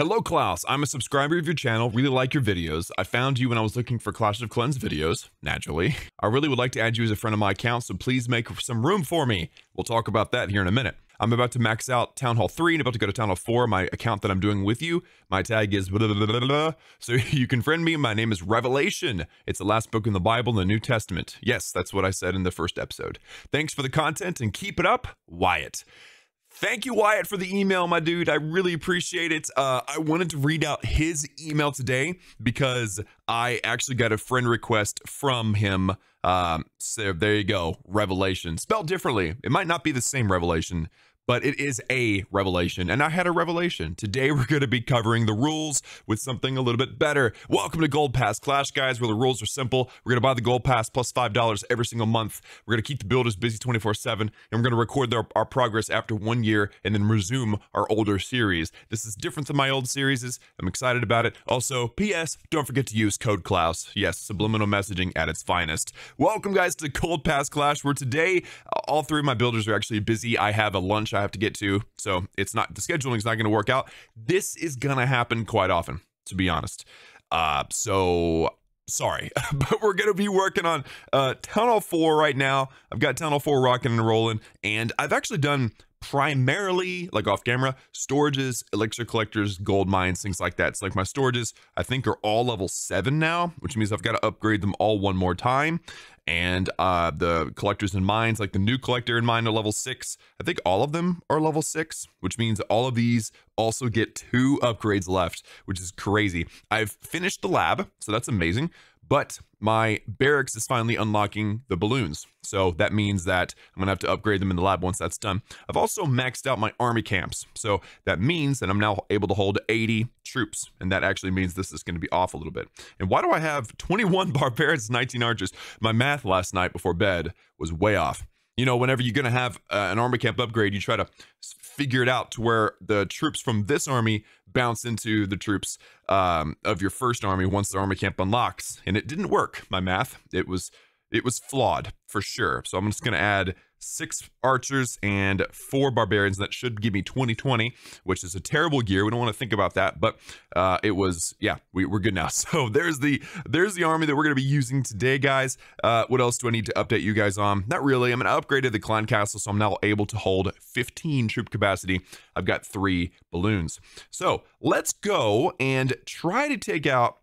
Hello, Klaus. I'm a subscriber of your channel. Really like your videos. I found you when I was looking for Clash of Clans videos, naturally. I really would like to add you as a friend of my account, so please make some room for me. We'll talk about that here in a minute. I'm about to max out Town Hall 3 and about to go to Town Hall 4, my account that I'm doing with you. My tag is blah, blah, blah, So you can friend me. My name is Revelation. It's the last book in the Bible, in the New Testament. Yes, that's what I said in the first episode. Thanks for the content and keep it up, Wyatt. Thank you, Wyatt, for the email, my dude. I really appreciate it. Uh, I wanted to read out his email today because I actually got a friend request from him. Um, so there you go. Revelation. Spelled differently. It might not be the same revelation, but it is a revelation. And I had a revelation. Today, we're going to be covering the rules with something a little bit better. Welcome to Gold Pass Clash, guys, where the rules are simple. We're going to buy the Gold Pass plus $5 every single month. We're going to keep the builders busy 24 7, and we're going to record their, our progress after one year and then resume our older series. This is different than my old series. I'm excited about it. Also, P.S., don't forget to use code Klaus. Yes, subliminal messaging at its finest. Welcome, guys, to Gold Pass Clash, where today all three of my builders are actually busy. I have a lunch I have to get to. So it's not the scheduling is not going to work out. This is going to happen quite often, to be honest. Uh, so sorry, but we're going to be working on uh, Town Hall 4 right now. I've got Hall 4 rocking and rolling, and I've actually done primarily like off camera storages elixir collectors gold mines things like that so like my storages i think are all level seven now which means i've got to upgrade them all one more time and uh, the collectors and mines, like the new collector in mine, are level six. I think all of them are level six, which means all of these also get two upgrades left, which is crazy. I've finished the lab, so that's amazing. But my barracks is finally unlocking the balloons. So that means that I'm gonna have to upgrade them in the lab once that's done. I've also maxed out my army camps. So that means that I'm now able to hold 80 troops. And that actually means this is gonna be off a little bit. And why do I have 21 barbarians, 19 archers? My math last night before bed was way off you know, whenever you're going to have uh, an army camp upgrade, you try to figure it out to where the troops from this army bounce into the troops um, of your first army once the army camp unlocks. And it didn't work, my math. It was it was flawed for sure. So I'm just going to add six archers and four barbarians. That should give me 2020, which is a terrible gear. We don't want to think about that, but uh, it was, yeah, we, are good now. So there's the there's the army that we're going to be using today, guys. Uh, what else do I need to update you guys on? Not really. I'm going to upgrade the clan castle, so I'm now able to hold 15 troop capacity. I've got three balloons. So let's go and try to take out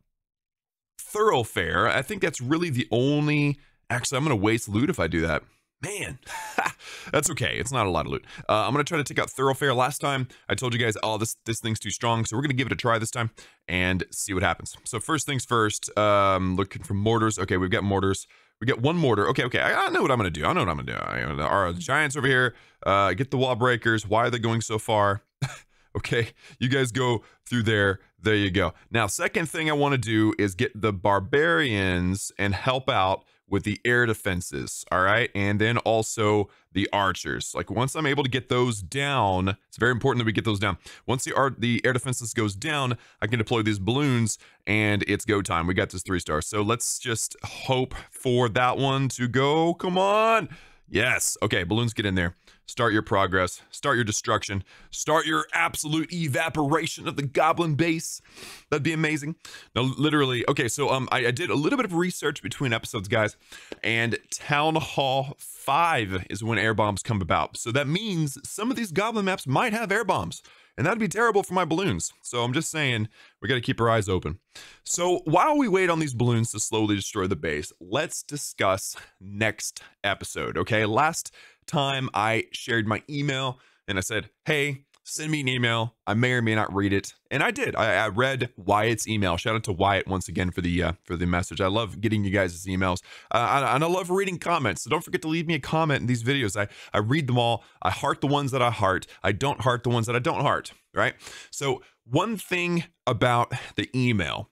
Thoroughfare. I think that's really the only Actually, I'm going to waste loot if I do that. Man, that's okay. It's not a lot of loot. Uh, I'm going to try to take out Thoroughfare. Last time, I told you guys, oh, this, this thing's too strong. So we're going to give it a try this time and see what happens. So first things first, um, looking for mortars. Okay, we've got mortars. We get one mortar. Okay, okay. I, I know what I'm going to do. I know what I'm going to do. I, our giants over here, uh, get the wall breakers. Why are they going so far? okay, you guys go through there. There you go. Now, second thing I want to do is get the barbarians and help out with the air defenses, all right? And then also the archers. Like once I'm able to get those down, it's very important that we get those down. Once the art the air defenses goes down, I can deploy these balloons and it's go time. We got this three stars. So let's just hope for that one to go. Come on. Yes. Okay, balloons get in there. Start your progress. Start your destruction. Start your absolute evaporation of the goblin base. That'd be amazing. No, literally. Okay, so um, I, I did a little bit of research between episodes, guys, and Town Hall 5 is when air bombs come about. So that means some of these goblin maps might have air bombs. And that'd be terrible for my balloons. So I'm just saying, we got to keep our eyes open. So while we wait on these balloons to slowly destroy the base, let's discuss next episode. Okay, last time I shared my email and I said, hey, send me an email. I may or may not read it, and I did. I, I read Wyatt's email. Shout out to Wyatt once again for the uh, for the message. I love getting you guys' emails, uh, and I love reading comments. So don't forget to leave me a comment in these videos. I I read them all. I heart the ones that I heart. I don't heart the ones that I don't heart. Right. So one thing about the email,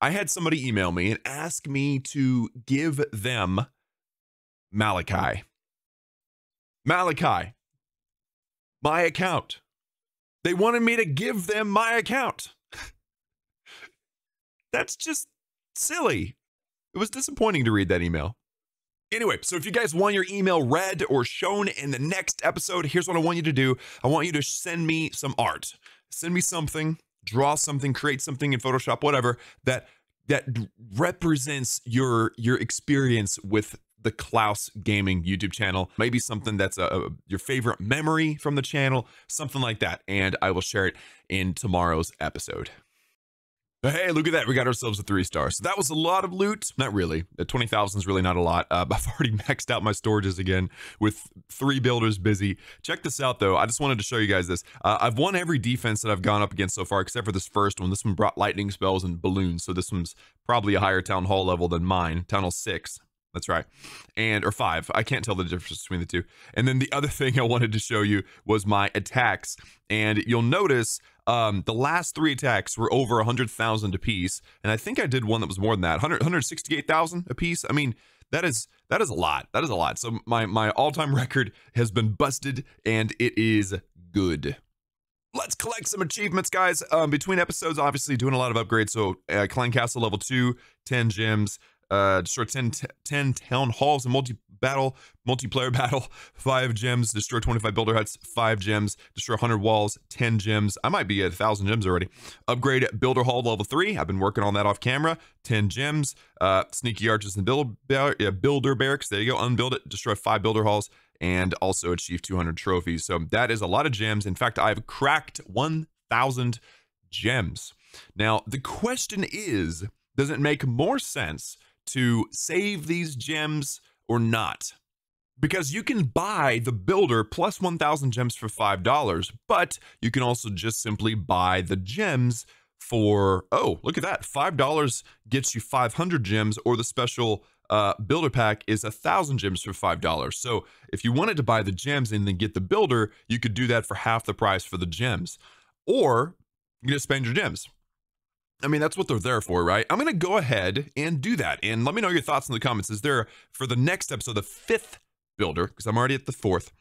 I had somebody email me and ask me to give them Malachi. Malachi, my account. They wanted me to give them my account. That's just silly. It was disappointing to read that email. Anyway, so if you guys want your email read or shown in the next episode, here's what I want you to do. I want you to send me some art. Send me something draw something, create something in Photoshop, whatever that that represents your your experience with the Klaus Gaming YouTube channel. Maybe something that's a, a, your favorite memory from the channel, something like that. And I will share it in tomorrow's episode. Hey, look at that. We got ourselves a three star. So that was a lot of loot. Not really. 20,000 is really not a lot. Uh, I've already maxed out my storages again with three builders busy. Check this out, though. I just wanted to show you guys this. Uh, I've won every defense that I've gone up against so far, except for this first one. This one brought lightning spells and balloons. So this one's probably a higher town hall level than mine. Town hall six. That's right. And, or five. I can't tell the difference between the two. And then the other thing I wanted to show you was my attacks. And you'll notice um, the last three attacks were over 100,000 apiece. And I think I did one that was more than that 100, 168,000 apiece. I mean, that is that is a lot. That is a lot. So my my all-time record has been busted and it is good. Let's collect some achievements, guys. Um, between episodes, obviously doing a lot of upgrades. So uh, Clan Castle level 2, 10 gems, uh, destroy 10, 10 town halls and multi battle, multiplayer battle, five gems, destroy 25 builder huts, five gems, destroy 100 walls, 10 gems. I might be at 1,000 gems already. Upgrade builder hall level three. I've been working on that off camera. 10 gems, uh, Sneaky Archers and uh, builder barracks. There you go. Unbuild it, destroy five builder halls, and also achieve 200 trophies. So that is a lot of gems. In fact, I've cracked 1,000 gems. Now, the question is, does it make more sense to save these gems or not. Because you can buy the builder plus 1,000 gems for $5, but you can also just simply buy the gems for, oh, look at that. $5 gets you 500 gems, or the special uh, builder pack is a thousand gems for five dollars. So if you wanted to buy the gems and then get the builder, you could do that for half the price for the gems, or you can just spend your gems. I mean, that's what they're there for, right? I'm going to go ahead and do that. And let me know your thoughts in the comments. Is there, for the next episode, the fifth builder, because I'm already at the fourth,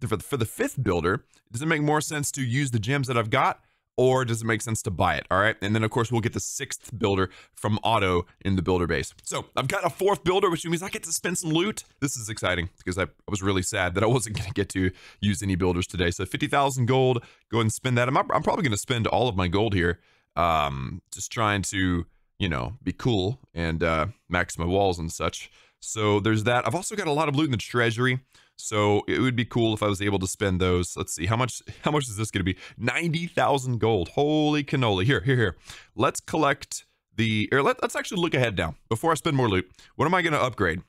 for the, for the fifth builder, does it make more sense to use the gems that I've got? Or does it make sense to buy it? All right. And then, of course, we'll get the sixth builder from O.T.T.O in the builder base. So I've got a fourth builder, which means I get to spend some loot. This is exciting because I, I was really sad that I wasn't going to get to use any builders today. So 50,000 gold, go ahead and spend that. I'm, I'm probably going to spend all of my gold here um, just trying to, you know, be cool and uh, max my walls and such. So there's that. I've also got a lot of loot in the treasury. So it would be cool if I was able to spend those. Let's see how much how much is this going to be? 90,000 gold. Holy cannoli. Here, here, here. Let's collect the or let, us actually look ahead now before I spend more loot. What am I going to upgrade?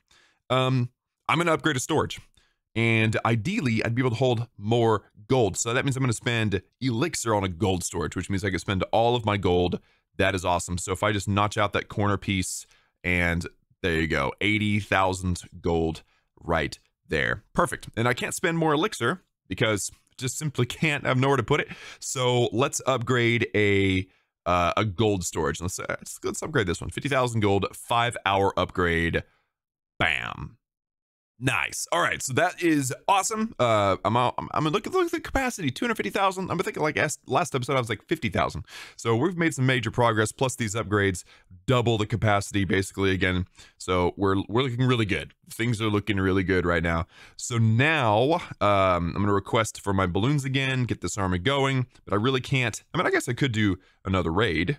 Um I'm going to upgrade a storage. And ideally, I'd be able to hold more gold. So that means I'm going to spend elixir on a gold storage, which means I can spend all of my gold. That is awesome. So if I just notch out that corner piece and there you go, 80,000 gold right there. Perfect. And I can't spend more elixir because just simply can't have nowhere to put it. So let's upgrade a uh, a gold storage. Let's, let's, let's upgrade this one. 50,000 gold, five hour upgrade. Bam. Nice. All right, so that is awesome. Uh, I'm I'm, I'm look at look at the capacity, two hundred fifty thousand. I'm thinking like last episode I was like fifty thousand. So we've made some major progress. Plus these upgrades double the capacity basically again. So we're we're looking really good. Things are looking really good right now. So now um, I'm gonna request for my balloons again, get this army going, but I really can't. I mean, I guess I could do another raid,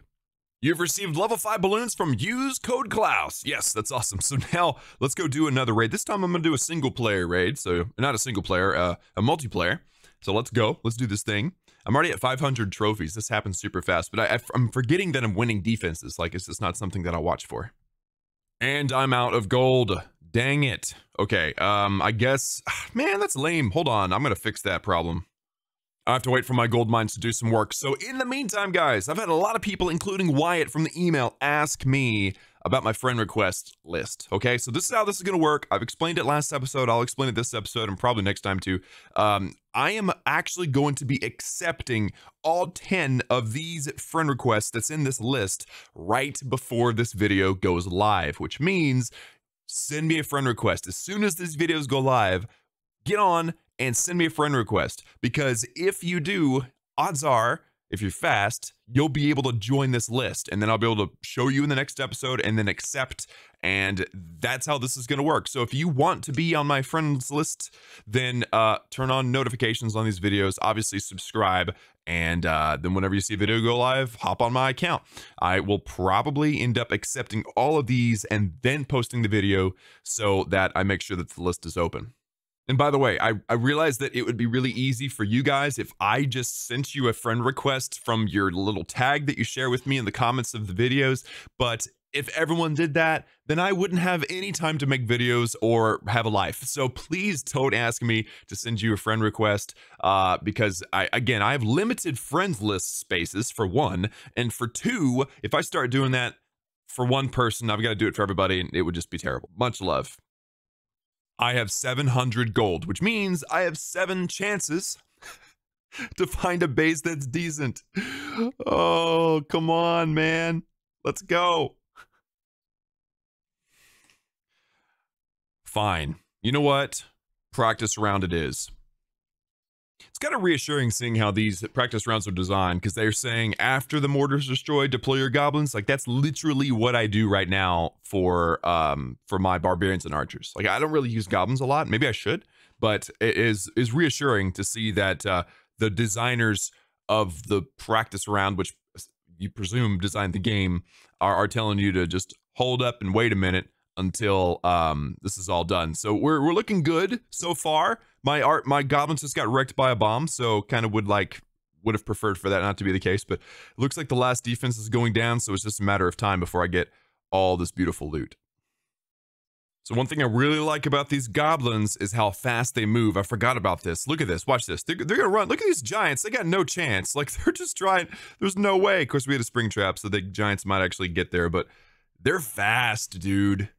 You've received level 5 balloons from Use Code Klaus. Yes, that's awesome. So now let's go do another raid. This time I'm going to do a single player raid. So not a single player, uh, a multiplayer. So let's go. Let's do this thing. I'm already at 500 trophies. This happens super fast, but I, am forgetting that I'm winning defenses. Like it's just not something that I watch for. And I'm out of gold. Dang it. Okay, um, I guess, man, that's lame. Hold on, I'm going to fix that problem. I have to wait for my gold mines to do some work. So in the meantime, guys, I've had a lot of people, including Wyatt from the email, ask me about my friend request list. Okay, so this is how this is going to work. I've explained it last episode. I'll explain it this episode and probably next time too. Um, I am actually going to be accepting all 10 of these friend requests that's in this list right before this video goes live, which means send me a friend request. As soon as these videos go live, get on and send me a friend request because if you do, odds are if you're fast, you'll be able to join this list. And then I'll be able to show you in the next episode and then accept. And that's how this is going to work. So if you want to be on my friends list, then uh, turn on notifications on these videos. Obviously, subscribe. And uh, then whenever you see a video go live, hop on my account. I will probably end up accepting all of these and then posting the video so that I make sure that the list is open. And by the way, I, I realized that it would be really easy for you guys if I just sent you a friend request from your little tag that you share with me in the comments of the videos. But if everyone did that, then I wouldn't have any time to make videos or have a life. So please don't ask me to send you a friend request uh, because I, again, I have limited friends list spaces for one. And for two, if I start doing that for one person, I've got to do it for everybody and it would just be terrible. Much love. I have 700 gold, which means I have seven chances to find a base that's decent. Oh, come on, man. Let's go. Fine. You know what? Practice round it is kind of reassuring seeing how these practice rounds are designed because they're saying after the mortar's destroyed, deploy your goblins. Like that's literally what I do right now for um for my barbarians and archers. Like I don't really use goblins a lot. Maybe I should, but it is is reassuring to see that uh, the designers of the practice round, which you presume designed the game, are, are telling you to just hold up and wait a minute until um, this is all done. So we're we're looking good so far. My art my goblins just got wrecked by a bomb, so kind of would like would have preferred for that not to be the case, but it looks like the last defense is going down, so it's just a matter of time before I get all this beautiful loot. So one thing I really like about these goblins is how fast they move. I forgot about this. Look at this. Watch this. They're, they're gonna run. Look at these giants. They got no chance. Like they're just trying. There's no way. Of course, we had a spring trap, so the giants might actually get there, but they're fast, dude.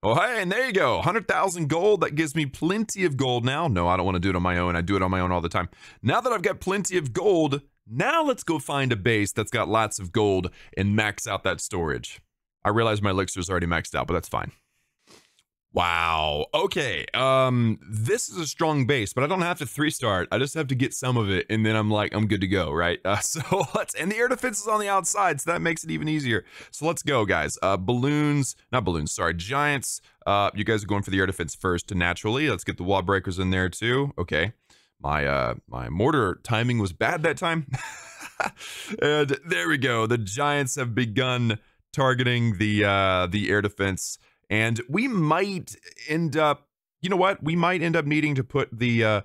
Oh, hey, and there you go. 100,000 gold. That gives me plenty of gold now. No, I don't want to do it on my own. I do it on my own all the time. Now that I've got plenty of gold, now let's go find a base that's got lots of gold and max out that storage. I realize my elixir's already maxed out, but that's fine. Wow. Okay. Um, this is a strong base, but I don't have to three start. I just have to get some of it, and then I'm like, I'm good to go, right? Uh, so let's. And the air defense is on the outside, so that makes it even easier. So let's go, guys. Uh, balloons, not balloons. Sorry, giants. Uh, you guys are going for the air defense first, naturally. Let's get the wall breakers in there too. Okay. My uh, my mortar timing was bad that time. and there we go. The giants have begun targeting the uh the air defense and we might end up, you know what? We might end up needing to put the uh,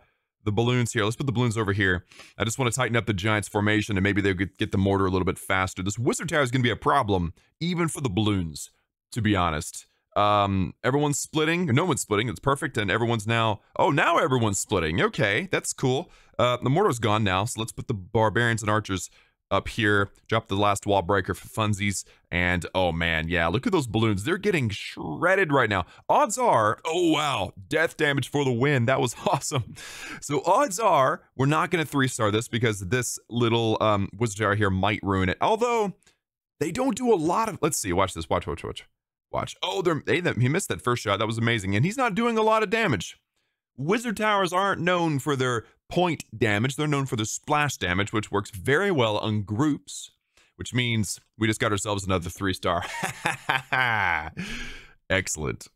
the balloons here. Let's put the balloons over here. I just want to tighten up the Giants formation and maybe they could get the mortar a little bit faster. This Wizard Tower is going to be a problem, even for the balloons, to be honest. Um, everyone's splitting. No one's splitting. It's perfect. And everyone's now, oh, now everyone's splitting. Okay, that's cool. Uh, the mortar's gone now. So let's put the barbarians and archers up here. Drop the last wall breaker for funsies. And oh man, yeah, look at those balloons. They're getting shredded right now. Odds are, oh wow, death damage for the win. That was awesome. So odds are we're not going to three star this because this little um, wizard tower here might ruin it. Although they don't do a lot of, let's see, watch this, watch, watch, watch. Watch. Oh, they, he missed that first shot. That was amazing. And he's not doing a lot of damage. Wizard towers aren't known for their point damage. They're known for the splash damage, which works very well on groups, which means we just got ourselves another three star. Excellent.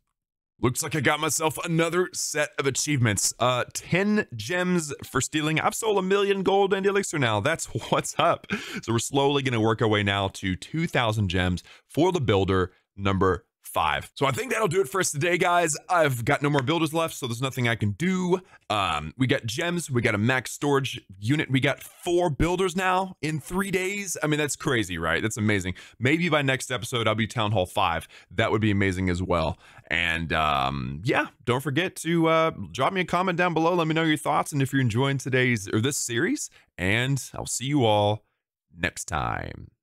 Looks like I got myself another set of achievements. Uh, 10 gems for stealing. I've sold a million gold and elixir now. That's what's up. So we're slowly going to work our way now to 2,000 gems for the builder number five. So I think that'll do it for us today, guys. I've got no more builders left, so there's nothing I can do. Um, we got gems. We got a max storage unit. We got four builders now in three days. I mean, that's crazy, right? That's amazing. Maybe by next episode, I'll be Town Hall 5. That would be amazing as well. And um, yeah, don't forget to uh, drop me a comment down below. Let me know your thoughts and if you're enjoying today's or this series. And I'll see you all next time.